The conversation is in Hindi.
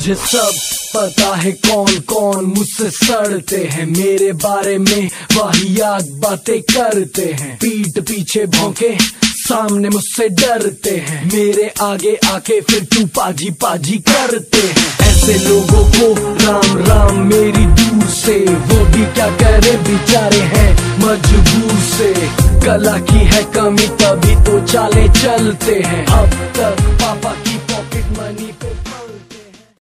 मुझे सब पता है कौन कौन मुझसे सड़ते हैं। मेरे बारे में वाहियात बातें करते हैं। पीठ पीछे भौंके, सामने मुझसे डरते हैं। मेरे आगे आके फिर तू पाजी पाजी करते हैं। ऐसे लोगों को राम राम मेरी दूर से। वो भी क्या करे बेचारे हैं मजबूर से। कला की है कमी, तभी तो चाले चलते हैं। अब तक पापा